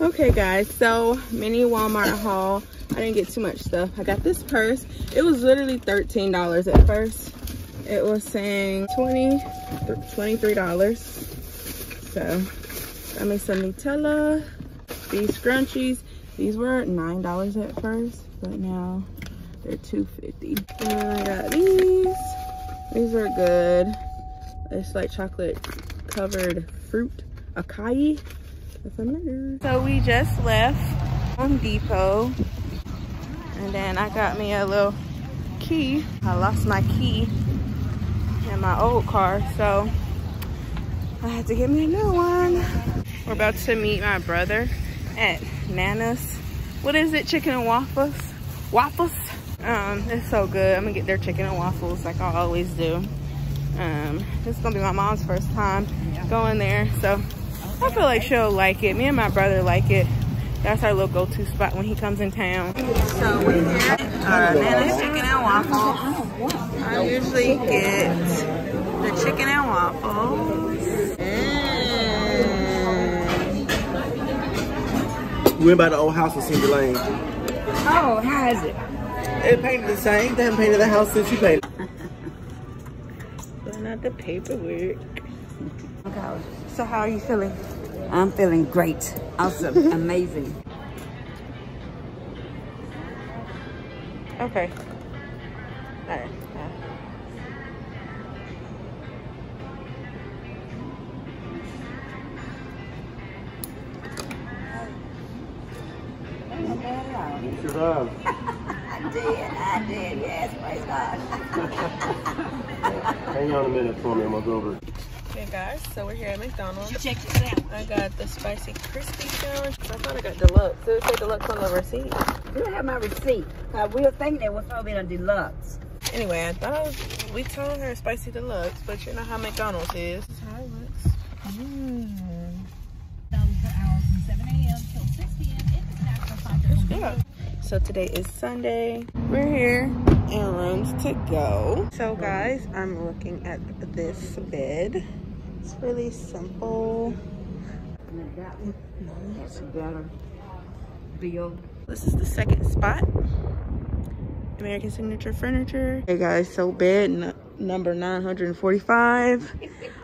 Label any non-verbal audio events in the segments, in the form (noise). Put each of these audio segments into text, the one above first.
Okay guys, so mini Walmart haul. I didn't get too much stuff. I got this purse. It was literally $13 at first. It was saying 20 $23. So got me some Nutella. These scrunchies. These were $9 at first, but now they're 250 And I got these. These are good. It's like chocolate covered fruit acai so we just left Home Depot. And then I got me a little key. I lost my key in my old car. So I had to get me a new one. We're about to meet my brother at Nana's. What is it? Chicken and waffles? Waffles? Um, it's so good. I'm gonna get their chicken and waffles like I always do. Um, this is gonna be my mom's first time going there. So I feel like she'll like it. Me and my brother like it. That's our little go-to spot when he comes in town. So we're here at uh, Nana's Chicken and Waffle. I usually get the chicken and waffles. We went by the old house in Cindy Lane. Oh, how is it? It painted the same. They haven't painted the house since you painted. but not the paperwork. (laughs) So how are you feeling? I'm feeling great. Awesome. (laughs) Amazing. Okay. All right. I did, I did, yes, praise God. Hang on a minute for me, I'm gonna go over. Hey guys, so we're here at McDonald's. Check this out. I got the spicy crispy sandwich. I thought I got deluxe. So It said deluxe on the receipt. You have my receipt. We were thinking it was probably a deluxe. Anyway, I thought was, we told her spicy deluxe, but you know how McDonald's is. This is how it looks. So today is Sunday. We're here and rooms to go. So guys, I'm looking at this bed. It's really simple. That's better. Bill. This is the second spot. American Signature Furniture. Hey guys, so bed number 945.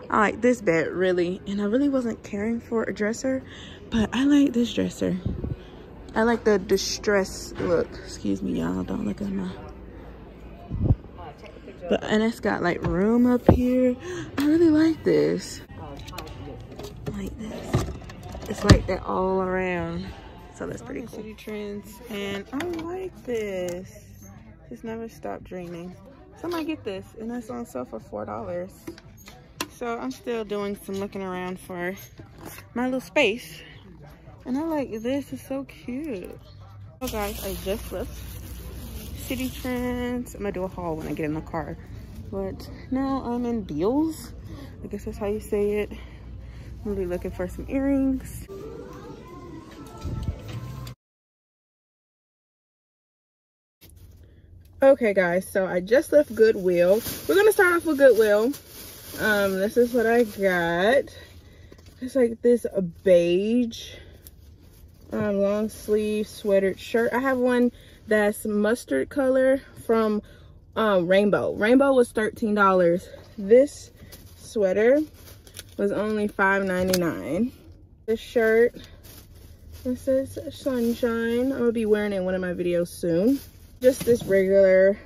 I like this bed really, and I really wasn't caring for a dresser, but I like this dresser. I like the distress look. Excuse me, y'all. Don't look at my but and it's got like room up here. I really like this. Like this. It's like that all around. So that's pretty cool. Citi Trends. And I like this. Just never stop dreaming. So I get this. And it's on sale for $4. So I'm still doing some looking around for my little space. And I like this. It's so cute. Oh guys, I just left Citi Trends. I'm gonna do a haul when I get in the car. But now I'm in Beals. I guess that's how you say it. I'm really looking for some earrings. Okay guys, so I just left Goodwill. We're gonna start off with Goodwill. Um, this is what I got. It's like this beige um, long sleeve sweater shirt. I have one that's mustard color from um, Rainbow. Rainbow was $13. This sweater was only $5.99. This shirt, this says Sunshine. I'm gonna be wearing it in one of my videos soon. Just this regular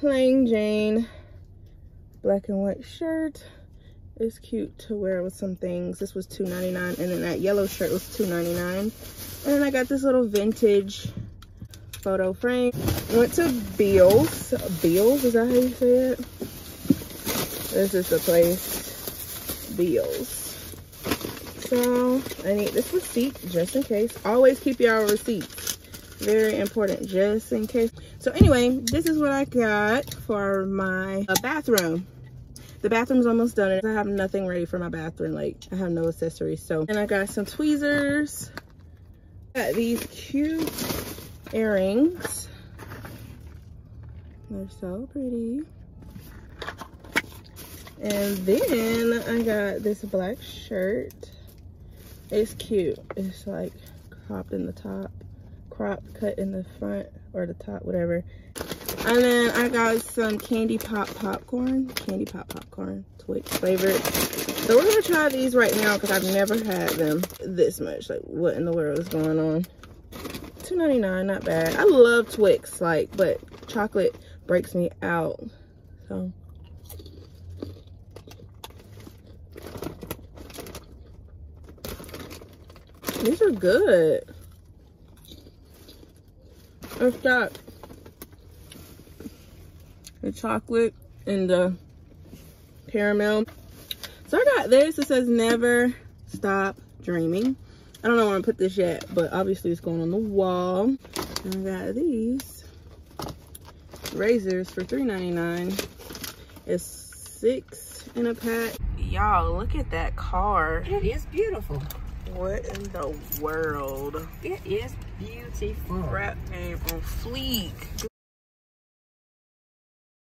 plain Jane black and white shirt. It's cute to wear with some things. This was $2.99 and then that yellow shirt was $2.99. And then I got this little vintage photo frame. Went to Beals. Beals, is that how you say it? This is the place. Beals. So I need this receipt just in case. Always keep your receipts. Very important, just in case. So anyway, this is what I got for my uh, bathroom. The bathroom's almost done. I have nothing ready for my bathroom. Like, I have no accessories. So, and I got some tweezers. Got these cute earrings. They're so pretty. And then I got this black shirt. It's cute. It's like cropped in the top, crop cut in the front or the top, whatever. And then I got some candy pop popcorn, candy pop popcorn, Twix flavored. So we're gonna try these right now because I've never had them this much. Like what in the world is going on? $2.99, not bad. I love Twix, like, but chocolate breaks me out. So these are good. It's got the chocolate and the caramel. So I got this. It says never stop dreaming. I don't know where I'm put this yet, but obviously it's going on the wall. And I got these razors for $3.99. It's six in a pack. Y'all, look at that car. It is beautiful. What in the world? It is beautiful. Rap game on fleek.